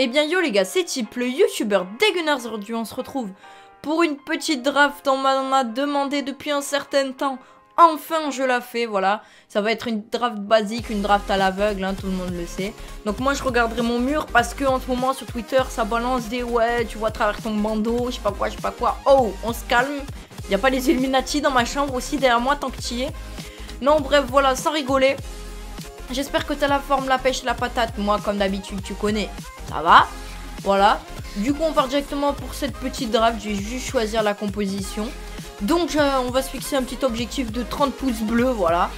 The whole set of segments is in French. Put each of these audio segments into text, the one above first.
Eh bien yo les gars, c'est Type, le youtubeur dégueulasse aujourd'hui, on se retrouve pour une petite draft, on m'en a demandé depuis un certain temps. Enfin je la fais, voilà. Ça va être une draft basique, une draft à l'aveugle, hein, tout le monde le sait. Donc moi je regarderai mon mur parce que en ce moment sur Twitter ça balance des ouais, tu vois à travers ton bandeau, je sais pas quoi, je sais pas quoi. Oh, on se calme. Il a pas les Illuminati dans ma chambre aussi derrière moi tant que tu y es. Non bref voilà, sans rigoler. J'espère que t'as la forme, la pêche, la patate. Moi, comme d'habitude, tu connais. Ça va Voilà. Du coup, on part directement pour cette petite draft. Je vais juste choisir la composition. Donc, on va se fixer un petit objectif de 30 pouces bleus, voilà.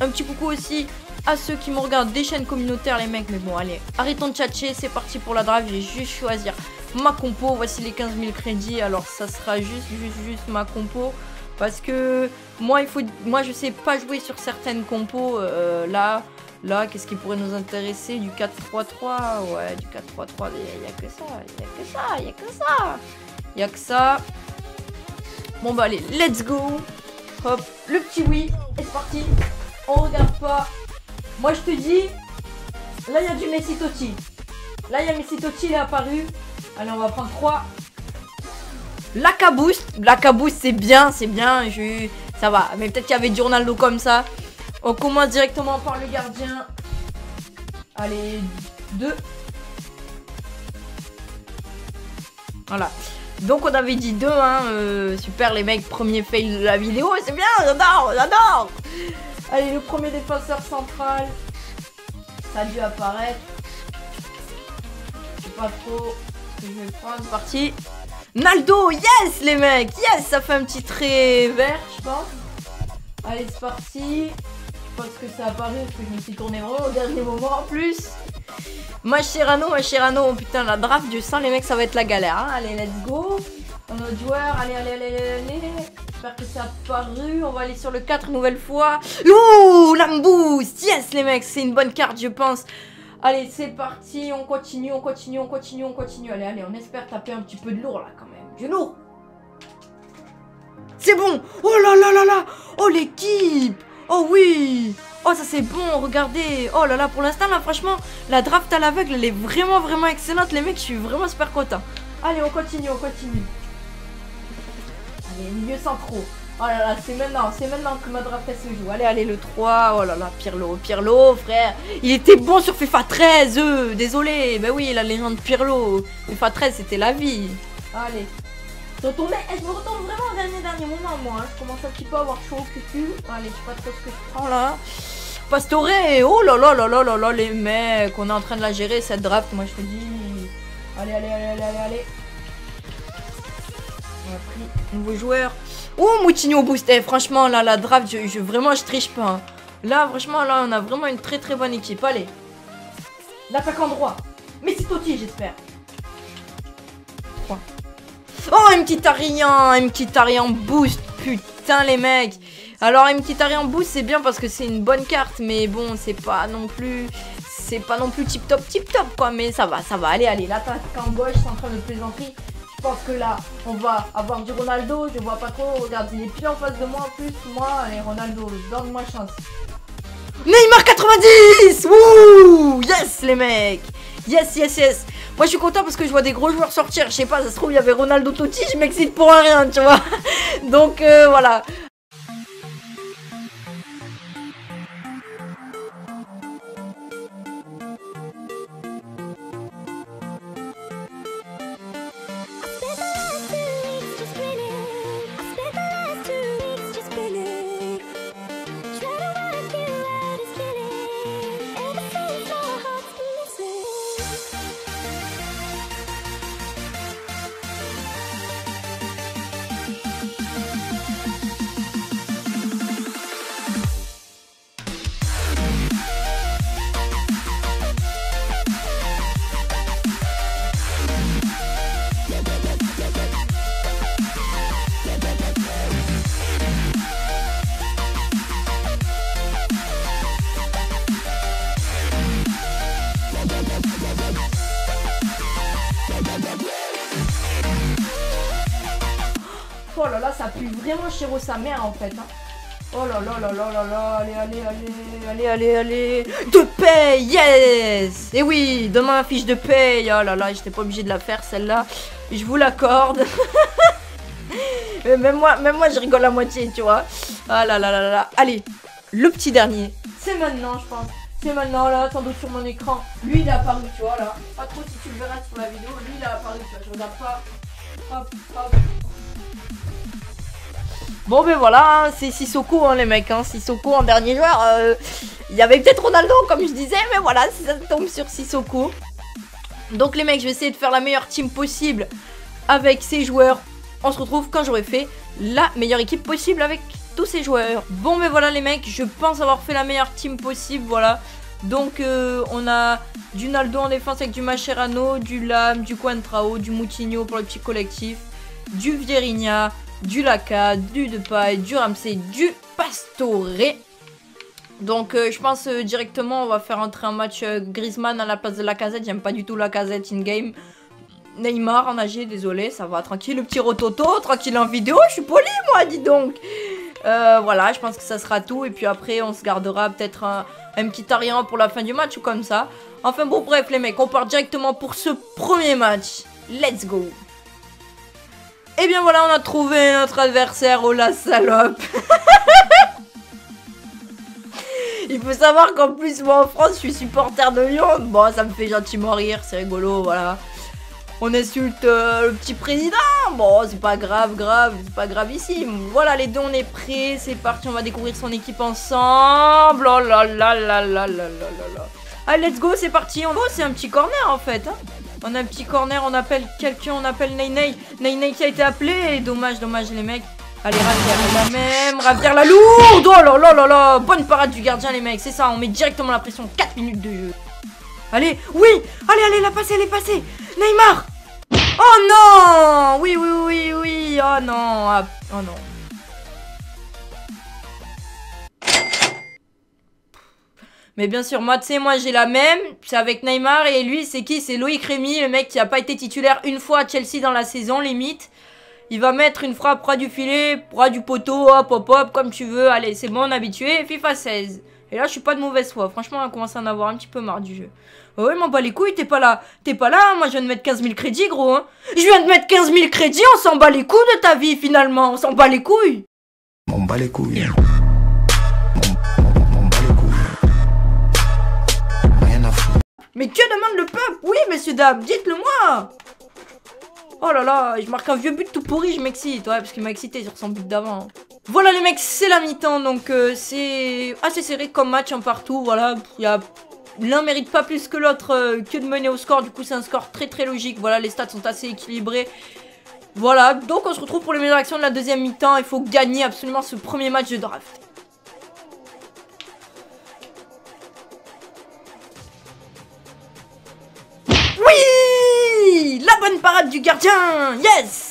Un petit coucou aussi à ceux qui me regardent des chaînes communautaires, les mecs. Mais bon, allez, arrêtons de tchatcher. C'est parti pour la draft. Je vais juste choisir ma compo. Voici les 15 000 crédits. Alors, ça sera juste, juste, juste ma compo. Parce que moi, il faut, moi, je sais pas jouer sur certaines compos. Euh, là, Là, qu'est-ce qui pourrait nous intéresser? Du 4-3-3 Ouais, du 4-3-3, il n'y a, que ça, il a que ça, il a que ça. Il a que ça. Bon bah allez, let's go. Hop, le petit oui, et c'est parti. On regarde pas. Moi je te dis, là il y a du Messi Totti. Là il y a Messi Totti, il est apparu. Allez, on va prendre 3. La cabouste. La cabouste, c'est bien, c'est bien. Je... Ça va. Mais peut-être qu'il y avait du Ronaldo comme ça. On commence directement par le gardien. Allez, deux. Voilà. Donc on avait dit deux, hein. Euh, super les mecs, premier fail de la vidéo. C'est bien, j'adore, j'adore. Allez, le premier défenseur central. Ça a dû apparaître. Je pas trop ce que je vais prendre. C'est parti. Naldo, yes les mecs, yes, ça fait un petit trait vert, je pense. Allez, c'est parti parce que ça a apparu, parce que je me suis tourné vraiment au dernier moment en plus. Machirano, Machirano, oh putain, la draft du sang, les mecs, ça va être la galère. Hein. Allez, let's go. On a notre joueur, allez, allez, allez, allez, J'espère que ça a apparu. On va aller sur le 4 une nouvelle fois. Ouh, boost Yes, les mecs, c'est une bonne carte, je pense. Allez, c'est parti. On continue, on continue, on continue, on continue. Allez, allez, on espère taper un petit peu de lourd là quand même. Du lourd. C'est bon. Oh là là là là. Oh l'équipe. Oh oui Oh ça c'est bon, regardez Oh là là, pour l'instant là franchement, la draft à l'aveugle elle est vraiment vraiment excellente les mecs, je suis vraiment super content. Allez on continue, on continue. Allez, milieu trop. Oh là là, c'est maintenant, c'est maintenant que ma draft elle se joue. Allez, allez, le 3. Oh là là, Pirlo, Pirlo, frère. Il était bon sur FIFA 13, eux. Désolé. Ben oui, la légende Pirlo. FIFA 13, c'était la vie. Allez, Retourner, eh, je me retourne vraiment au dernier dernier moment moi. Hein. Je commence un petit peu à avoir chaud au cul. Allez, je sais pas trop ce que je prends là. Pastore, oh là là là là là là les mecs, on est en train de la gérer cette draft, moi je te dis. Allez, allez, allez, allez, allez, allez. On a pris nouveau joueur. Oh Moutinho boosté, eh, franchement là la draft, je, vraiment je triche pas. Hein. Là franchement là on a vraiment une très très bonne équipe. Allez. L'attaquant droit. Mais c'est Totti j'espère. Oh, petit Arian boost, putain les mecs. Alors Arian boost c'est bien parce que c'est une bonne carte, mais bon c'est pas non plus, c'est pas non plus tip top tip top quoi, mais ça va, ça va. Allez allez, l'attaque gauche, c'est en train de plaisanterie. Je pense que là, on va avoir du Ronaldo, je vois pas trop, regarde, il est pile en face de moi en plus, moi, allez Ronaldo, donne-moi chance. Neymar 90 Wouh Yes les mecs Yes, yes, yes moi je suis content parce que je vois des gros joueurs sortir. Je sais pas, ça se trouve il y avait Ronaldo Totti, je m'excite pour rien, tu vois. Donc euh, voilà. Ça pue vraiment chez sa mère en fait. Hein. Oh là là là là là là, allez, allez, allez, allez, allez, allez. De paye, yes Et oui, donne-moi ma fiche de paye. Oh là là, j'étais pas obligé de la faire celle-là. Je vous l'accorde. même moi, même moi, je rigole à moitié, tu vois. Ah là là là là. Allez, le petit dernier. C'est maintenant, je pense. C'est maintenant, là, sans doute sur mon écran. Lui, il est apparu, tu vois, là. Pas trop si tu le verras sur la vidéo. Lui, il est apparu, tu vois. Je regarde pas. Hop, hop. Bon ben voilà, hein, c'est Sissoko hein, les mecs, hein. Sissoko en dernier joueur. Euh, il y avait peut-être Ronaldo comme je disais, mais voilà, ça tombe sur Sissoko. Donc les mecs, je vais essayer de faire la meilleure team possible avec ces joueurs. On se retrouve quand j'aurai fait la meilleure équipe possible avec tous ces joueurs. Bon mais voilà les mecs, je pense avoir fait la meilleure team possible, voilà. Donc euh, on a du Naldo en défense avec du Macherano, du Lam, du Quantrao, du Moutinho pour le petit collectif, du Vierinia, du Laka, du Depay, du Ramsey, du Pastore. Donc euh, je pense euh, directement on va faire entrer un match euh, Griezmann à la place de la casette. J'aime pas du tout la casette in-game. Neymar en AG, désolé, ça va, tranquille. Le petit rototo, tranquille en vidéo, je suis poli moi, dis donc. voilà, je pense que ça sera tout. Et puis après, on se gardera peut-être un, un, petit arrière pour la fin du match ou comme ça. Enfin bon, bref les mecs, on part directement pour ce premier match. Let's go et eh bien voilà, on a trouvé notre adversaire, oh la salope Il faut savoir qu'en plus, moi en France, je suis supporter de Lyon. Bon, ça me fait gentiment rire, c'est rigolo, voilà. On insulte euh, le petit président. Bon, c'est pas grave, grave, c'est pas gravissime. Voilà, les deux, on est prêts. C'est parti, on va découvrir son équipe ensemble. Oh là là Allez, let's go, c'est parti. Oh, c'est un petit corner en fait. Hein. On a un petit corner, on appelle quelqu'un, on appelle Ney Ney. Qui a été appelé. Dommage, dommage les mecs. Allez, Ravière la même. Ravière la lourde. Oh là là là là. Bonne parade du gardien les mecs. C'est ça, on met directement la pression. 4 minutes de jeu. Allez, oui. Allez, allez, la passée, elle est passée. Neymar. Oh non. Oui, oui, oui, oui. Oh non. Ah, oh non. Mais bien sûr, moi, tu sais, moi, j'ai la même. C'est avec Neymar. Et lui, c'est qui? C'est Loïc Rémy, le mec qui a pas été titulaire une fois à Chelsea dans la saison, limite. Il va mettre une frappe près du filet, près du poteau, hop, hop, hop, comme tu veux. Allez, c'est bon, on habitué. FIFA 16. Et là, je suis pas de mauvaise foi. Franchement, on commence à en avoir un petit peu marre du jeu. Oh oui, m'en bat les couilles, t'es pas là. T'es pas là, moi je viens de mettre 15 000 crédits, gros. Hein. Je viens de mettre 15 000 crédits, on s'en bat les couilles de ta vie, finalement. On s'en bat les couilles. On bat les couilles. Mais que demande le peuple Oui, messieurs, dames, dites-le moi Oh là là, je marque un vieux but tout pourri, je m'excite. Ouais, parce qu'il m'a excité sur son but d'avant. Voilà les mecs, c'est la mi-temps, donc euh, c'est assez serré comme match en partout. Voilà, il. L'un mérite pas plus que l'autre euh, que de mener au score, du coup c'est un score très très logique. Voilà, les stats sont assez équilibrés. Voilà, donc on se retrouve pour les meilleures actions de la deuxième mi-temps. Il faut gagner absolument ce premier match de draft. Du gardien. Yes